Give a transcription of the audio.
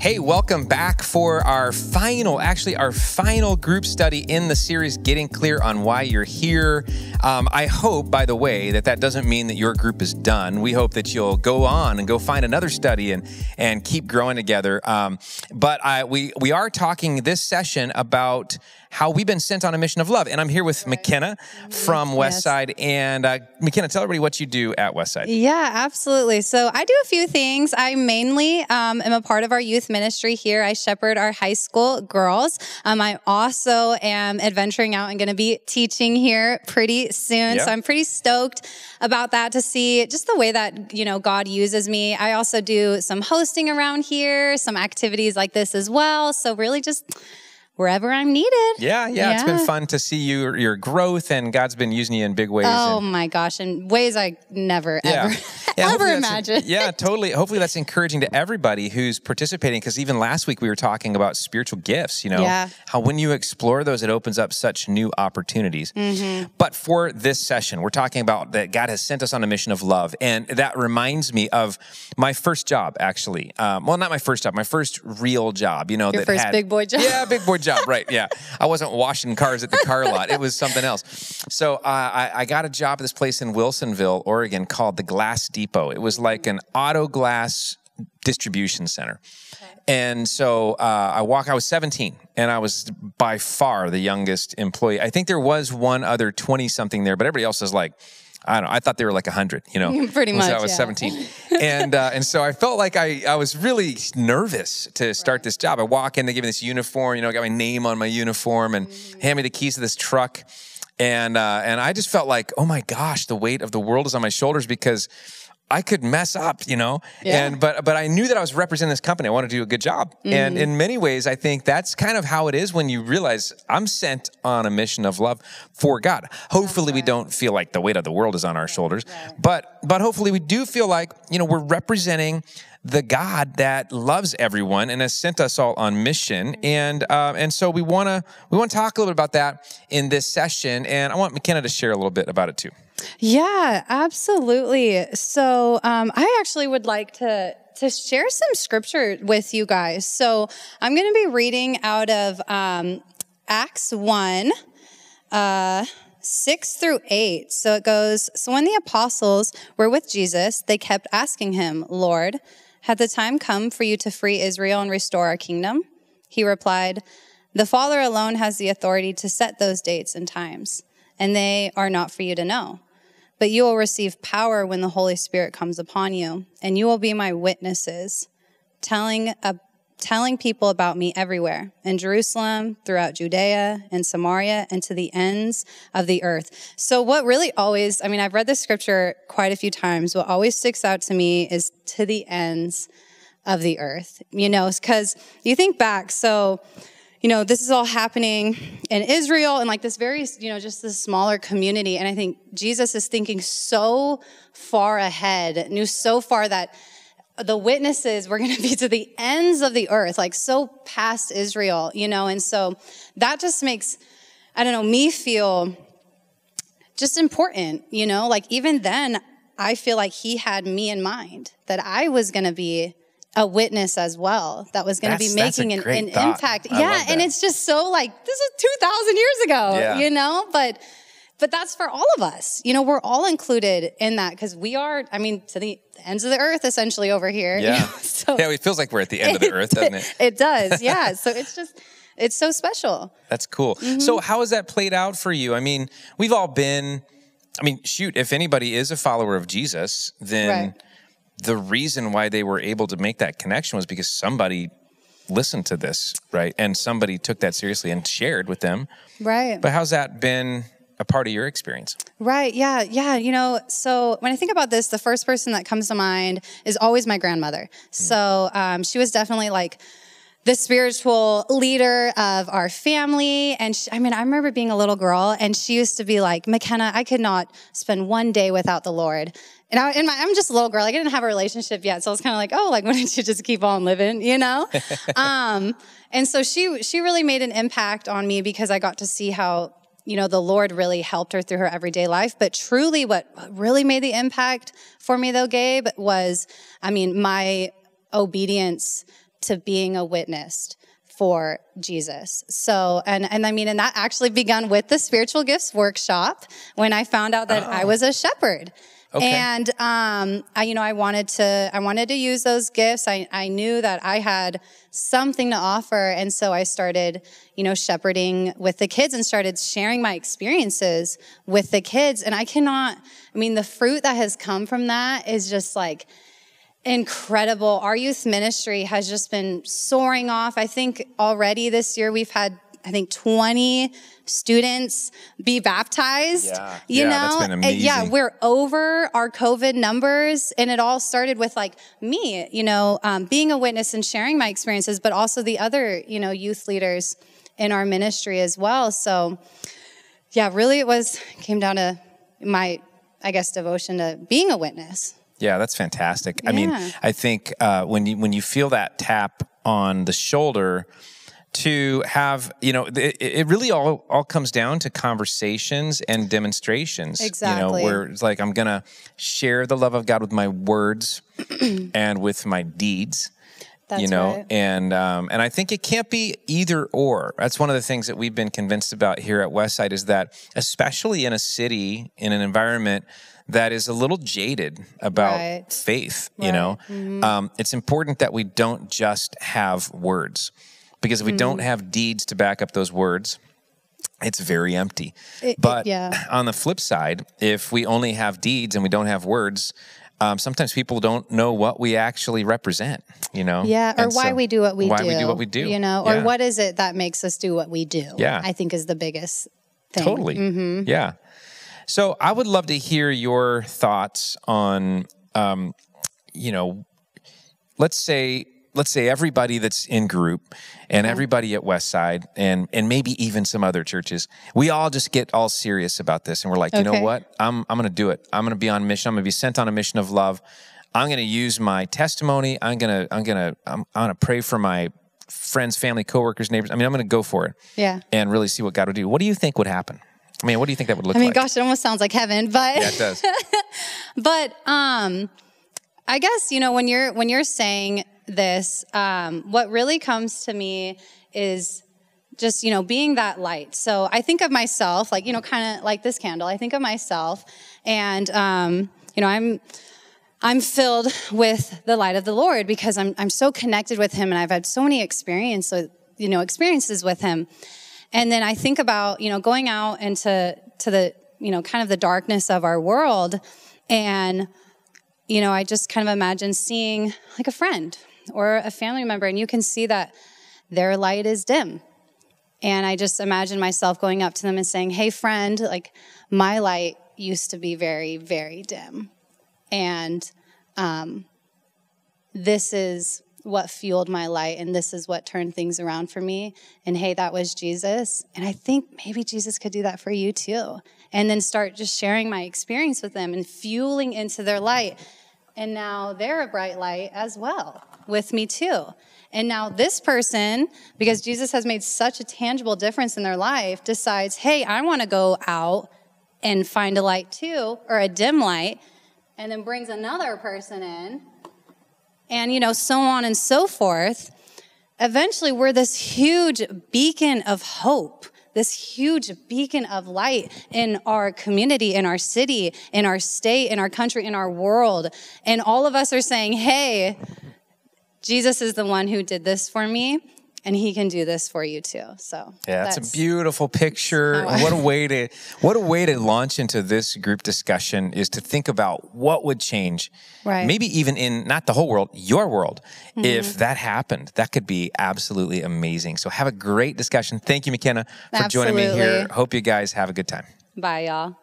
Hey, welcome back for our final, actually, our final group study in the series, Getting Clear on Why You're Here. Um, I hope, by the way, that that doesn't mean that your group is done. We hope that you'll go on and go find another study and, and keep growing together. Um, but I, we, we are talking this session about how we've been sent on a mission of love. And I'm here with McKenna from Westside. And uh, McKenna, tell everybody what you do at Westside. Yeah, absolutely. So I do a few things. I mainly um, am a part of our youth ministry here. I shepherd our high school girls. Um, I also am adventuring out and going to be teaching here pretty soon. So I'm pretty stoked about that to see just the way that, you know, God uses me. I also do some hosting around here, some activities like this as well. So really just wherever I'm needed. Yeah, yeah, it's been fun to see you, your growth, and God's been using you in big ways. Oh and- my gosh, in ways I never, Yeah. ever, Yeah, ever imagined. Yeah, totally. Hopefully that's encouraging to everybody who's participating because even last week we were talking about spiritual gifts, you know, Yeah. how when you explore those, it opens up such new opportunities. Mm-hmm. But for this session, we're talking about that God has sent us on a mission of love. And that reminds me of my first job, actually. Um, well, not my first job, my first real job, you know, Your that first had, big boy job? Yeah, big boy job, right. Yeah. I wasn't washing cars at the car lot. It was something else. So uh, I, I got a job at this place in Wilsonville, Oregon called the Glass Depot. It was like an auto glass distribution center. And so uh, I walk, I was 17 and I was by far the youngest employee. I think there was one other 20 something there, but everybody else is like, I don't know. I thought they were like 100, you know. Pretty So much, I was yeah. 17. and uh, and so I felt like I, I was really nervous to start this job. I walk in, they give me this uniform, you know, got my name on my uniform and hand me the keys to this truck. And uh, and I just felt like, oh my gosh, the weight of the world is on my shoulders because I could mess up, you know. Yeah. And but but I knew that I was representing this company. I wanted to do a good job. And Mm-hmm. in many ways, I think that's kind of how it is when you realize I'm sent on a mission of love for God. Hopefully, we don't feel like the weight of the world is on our shoulders, but but hopefully, we do feel like you know we're representing the God that loves everyone and has sent us all on mission. And uh, and so we want to we want to talk a little bit about that in this session. And I want McKenna to share a little bit about it too. Yeah, absolutely. So um, I actually would like to to share some scripture with you guys. So I'm going to be reading out of um, Acts one. Uh, Six through eight. So it goes So when the apostles were with Jesus, they kept asking him, Lord, had the time come for you to free Israel and restore our kingdom? He replied, The Father alone has the authority to set those dates and times, and they are not for you to know. But you will receive power when the Holy Spirit comes upon you, and you will be my witnesses, telling uh, telling people about me everywhere in Jerusalem, throughout Judea and Samaria, and to the ends of the earth. So, what really always, I mean, I've read this scripture quite a few times. What always sticks out to me is to the ends of the earth, you know, because you think back, so you know, this is all happening in Israel and like this very, you know, just this smaller community. And I think Jesus is thinking so far ahead, knew so far that the witnesses were going to be to the ends of the earth, like so past Israel, you know. And so that just makes, I don't know, me feel just important, you know. Like even then, I feel like he had me in mind that I was going to be a witness as well that was going to be That's- that's a making an, an impact I yeah and it's just so like this is 2000 years ago Yeah. you know but but that's for all of us you know we're all included in that because we are i mean to the ends of the earth essentially over here you Yeah. know? so yeah, it feels like we're at the end of the earth, doesn't it? it does yeah so it's just it's so special That's cool. Mm-hmm. So, how has that played out for you? I mean, we've all been, I mean, shoot, if anybody is a follower of Jesus, then Right. the reason why they were able to make that connection was because somebody listened to this, right? And somebody took that seriously and shared with them. right But how's that been a part of your experience? Right. Yeah. Yeah. You know, so when I think about this, the first person that comes to mind is always my grandmother. So um, she was definitely like the spiritual leader of our family. And she, I mean, I remember being a little girl and she used to be like, McKenna, I could not spend one day without the Lord. And, I, I'm just a little girl. Like, I didn't have a relationship yet. So I was kind of like, oh, like, why don't you just keep on living, you know? um, and so she, she really made an impact on me because I got to see how you know, the Lord really helped her through her everyday life. But truly, what really made the impact for me, though, Gabe, was I mean, my obedience to being a witness for Jesus. So, and, and I mean, and that actually begun with the spiritual gifts workshop when I found out that oh. I was a shepherd. Okay. And um, I, you know, I wanted to, I wanted to use those gifts. I, I knew that I had something to offer, and so I started, you know, shepherding with the kids and started sharing my experiences with the kids. And I cannot, I mean, the fruit that has come from that is just like incredible. Our youth ministry has just been soaring off. I think already this year we've had I think 20 students be baptized. Yeah, you yeah, know, yeah, we're over our COVID numbers, and it all started with like me, you know, um, being a witness and sharing my experiences, but also the other, you know, youth leaders in our ministry as well. So, yeah, really, it was came down to my, I guess, devotion to being a witness. Yeah, that's fantastic. Yeah. I mean, I think uh, when you when you feel that tap on the shoulder to have you know it, it, really all all comes down to conversations and demonstrations exactly you know where it's like i'm gonna share the love of god with my words and with my deeds That's you know right. and um, and i think it can't be either or that's one of the things that we've been convinced about here at westside is that especially in a city in an environment that is a little jaded about right. faith you right. know mm-hmm. um, it's important that we don't just have words because if we mm. don't have deeds to back up those words, it's very empty. It, but it, yeah. on the flip side, if we only have deeds and we don't have words, um, sometimes people don't know what we actually represent, you know? Yeah, or and why so, we do what we why do. Why we do what we do. You know, or what is it that makes us do what we do? Yeah. I think is the biggest thing. Totally. Mm-hmm. Yeah. So I would love to hear your thoughts on, um, you know, let's say let's say everybody that's in group and everybody at Westside and and maybe even some other churches, we all just get all serious about this and we're like, you know what? I'm I'm gonna do it. I'm gonna be on mission. I'm gonna be sent on a mission of love. I'm gonna use my testimony. I'm gonna I'm gonna I'm, I'm gonna pray for my friends, family, coworkers, neighbors. I mean, I'm gonna go for it. Yeah. And really see what God would do. What do you think would happen? I mean, what do you think that would look like? I mean, like? gosh, it almost sounds like heaven, but yeah, it does. but um, I guess you know when you're when you're saying this, um, what really comes to me is just, you know, being that light. So I think of myself, like, you know, kind of like this candle, I think of myself and, um, you know, I'm, I'm filled with the light of the Lord because I'm, I'm so connected with him and I've had so many experiences, you know, experiences with him. And then I think about, you know, going out into, to the, you know, kind of the darkness of our world and, you know, I just kind of imagine seeing like a friend or a family member, and you can see that their light is dim. And I just imagine myself going up to them and saying, Hey, friend, like my light used to be very, very dim. And um, this is what fueled my light, and this is what turned things around for me. And hey, that was Jesus. And I think maybe Jesus could do that for you too. And then start just sharing my experience with them and fueling into their light. And now they're a bright light as well with me too. And now this person, because Jesus has made such a tangible difference in their life, decides, hey, I want to go out and find a light too, or a dim light, and then brings another person in, and you know, so on and so forth. Eventually, we're this huge beacon of hope this huge beacon of light in our community, in our city, in our state, in our country, in our world. And all of us are saying, hey, Jesus is the one who did this for me and he can do this for you too. So yeah it's a beautiful picture. what a way to what a way to launch into this group discussion is to think about what would change right. maybe even in not the whole world your world mm-hmm. if that happened. That could be absolutely amazing. So have a great discussion. Thank you mckenna for absolutely. joining me here. Hope you guys have a good time. Bye y'all